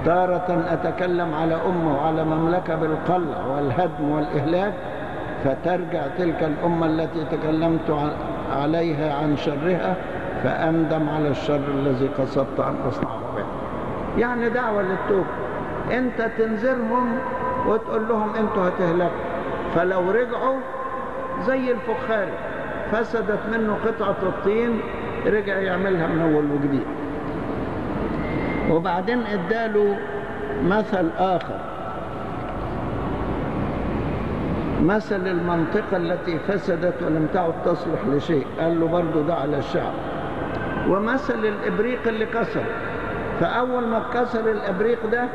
تارة أتكلم على أمة وعلى مملكة بالقلع والهدم والإهلاك فترجع تلك الأمة التي تكلمت عليها عن شرها فأندم على الشر الذي قصدت أن أصنعه به. يعني دعوة للتوبة أنت تنذرهم وتقول لهم أنتوا هتهلكوا. فلو رجعوا زي الفخاري فسدت منه قطعة الطين رجع يعملها من أول وجديد. وبعدين اداله مثل آخر. مثل المنطقة التي فسدت ولم تعد تصلح لشيء. قال له برضو ده على الشعب. ومثل الإبريق اللي كسر. فأول ما كسر الإبريق ده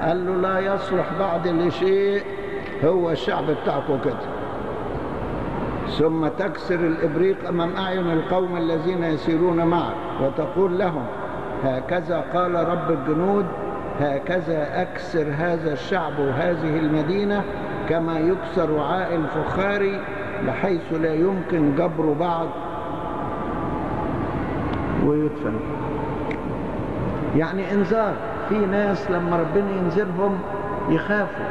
قال له لا يصلح بعد لشيء هو الشعب بتاعكم كده. ثم تكسر الإبريق أمام أعين القوم الذين يسيرون معك وتقول لهم هكذا قال رب الجنود هكذا أكسر هذا الشعب وهذه المدينة كما يكسر وعاء الفخار بحيث لا يمكن جبر بعض. ويدفن. يعني انذار. في ناس لما ربنا ينذرهم يخافوا.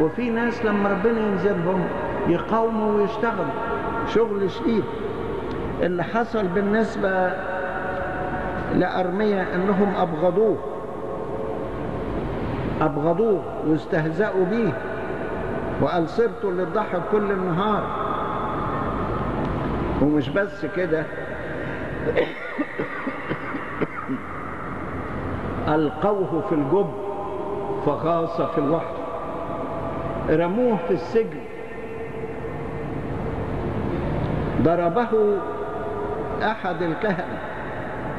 وفي ناس لما ربنا ينذرهم يقاوموا ويشتغلوا. شغل شديد. اللي حصل بالنسبة لأرمية أنهم أبغضوه. أبغضوه واستهزأوا به وقال صرت للضحك كل النهار. ومش بس كده. ألقوه في الجب فغاص في الوحد. رموه في السجن. ضربه أحد الكهنة.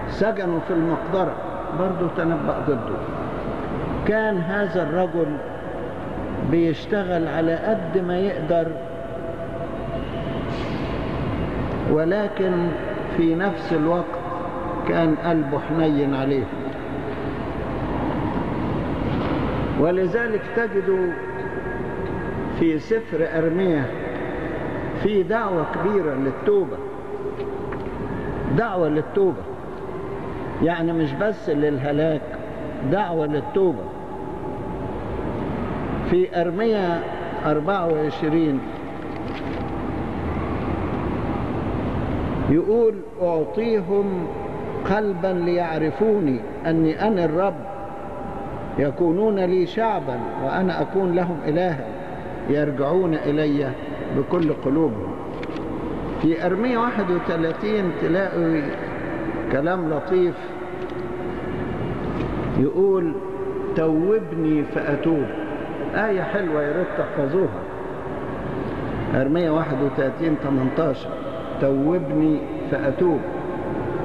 سجنوا في المقدرة. برضو تنبأ ضده. كان هذا الرجل بيشتغل على قد ما يقدر ولكن في نفس الوقت كان قلبه حنين عليه. ولذلك تجد في سفر أرمية في دعوة كبيرة للتوبة. دعوة للتوبة. يعني مش بس للهلاك دعوة للتوبة. في أرمية 24 يقول أعطيهم قلبا ليعرفوني أني أنا الرب. يكونون لي شعبا وأنا أكون لهم إلها يرجعون إلي بكل قلوبهم. في أرمية 31 تلاقوا كلام لطيف. يقول توبني فأتوب. آية حلوة يا ريت تحفظوها. أرمية 31 18 توبني فأتوب.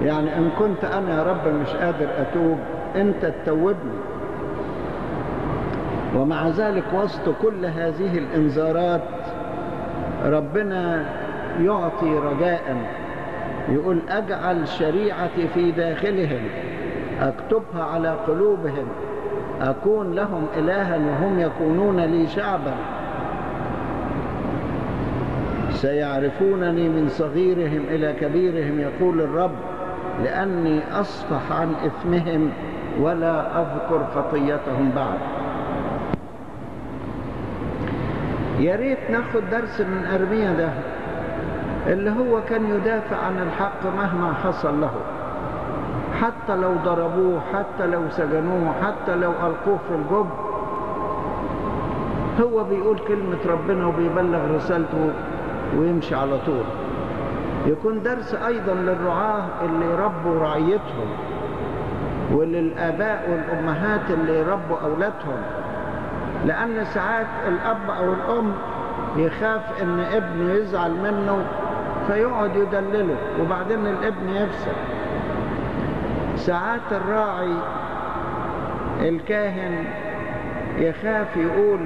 يعني إن كنت أنا يا رب مش قادر أتوب أنت تتوبني. ومع ذلك وسط كل هذه الإنذارات ربنا يعطي رجاء. يقول أجعل شريعتي في داخلهم أكتبها على قلوبهم. أكون لهم إلها وهم يكونون لي شعبا. سيعرفونني من صغيرهم إلى كبيرهم يقول الرب لأني أصفح عن إثمهم ولا أذكر خطيتهم بعد. يا ريت ناخد درس من أرميا ده اللي هو كان يدافع عن الحق مهما حصل له. حتى لو ضربوه حتى لو سجنوه حتى لو ألقوه في الجب. هو بيقول كلمة ربنا وبيبلغ رسالته ويمشي على طول. يكون درس أيضا للرعاة اللي ربوا رعيتهم وللآباء والأمهات اللي ربوا أولادهم. لأن ساعات الأب أو الأم يخاف إن ابنه يزعل منه فيقعد يدلله وبعدين الابن يفسد. ساعات الراعي الكاهن يخاف يقول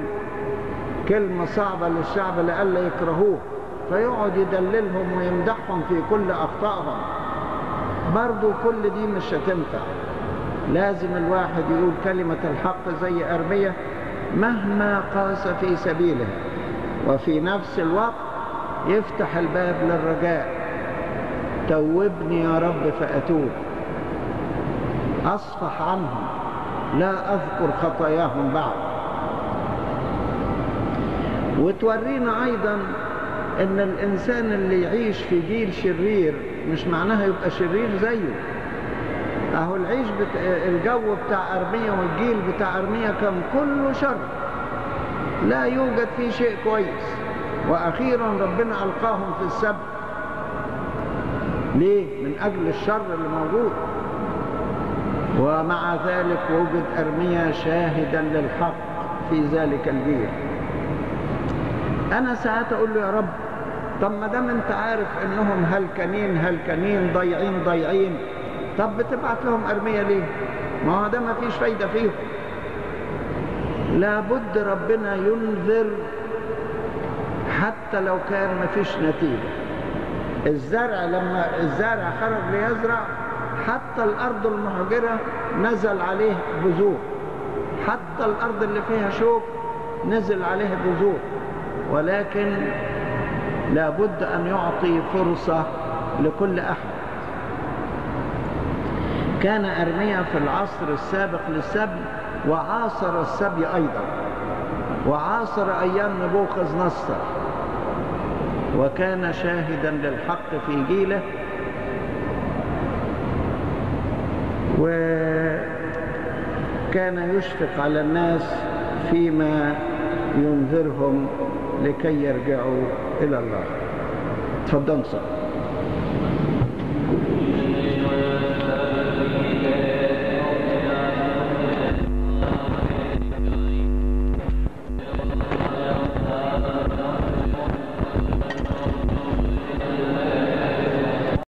كلمة صعبة للشعب لألا يكرهوه فيقعد يدللهم ويمدحهم في كل أخطائهم. برضو كل دي مش هتنفع. لازم الواحد يقول كلمة الحق زي أرمية مهما قاس في سبيله وفي نفس الوقت يفتح الباب للرجاء. توبني يا رب فأتوب. أصفح عنهم. لا أذكر خطاياهم بعد. وتورينا أيضا أن الإنسان اللي يعيش في جيل شرير مش معناها يبقى شرير زيه. أهو العيش بت... الجو بتاع أرمية والجيل بتاع أرمية كان كله شر. لا يوجد فيه شيء كويس. وأخيرا ربنا ألقاهم في السبت. ليه؟ من أجل الشر اللي موجود. ومع ذلك وجد أرميا شاهدا للحق في ذلك الجيل. أنا ساعات أقول له يا رب طب ما دام أنت عارف إنهم هلكانين هلكانين ضايعين ضايعين طب بتبعت لهم ارميه ليه؟ ما هو ده ما فيش فايدة فيهم. لابد ربنا ينذر حتى لو كان ما فيش نتيجة. الزرع لما الزارع خرج ليزرع حتى الأرض المهجرة نزل عليه بذور. حتى الأرض اللي فيها شوك نزل عليها بذور. ولكن لابد أن يعطي فرصة لكل أحد. كان أرميا في العصر السابق للسبي وعاصر السبي أيضا. وعاصر أيام نبوخذ نصر. وكان شاهدا للحق في جيله وكان يشفق على الناس فيما ينذرهم لكي يرجعوا إلى الله. تفضل صلى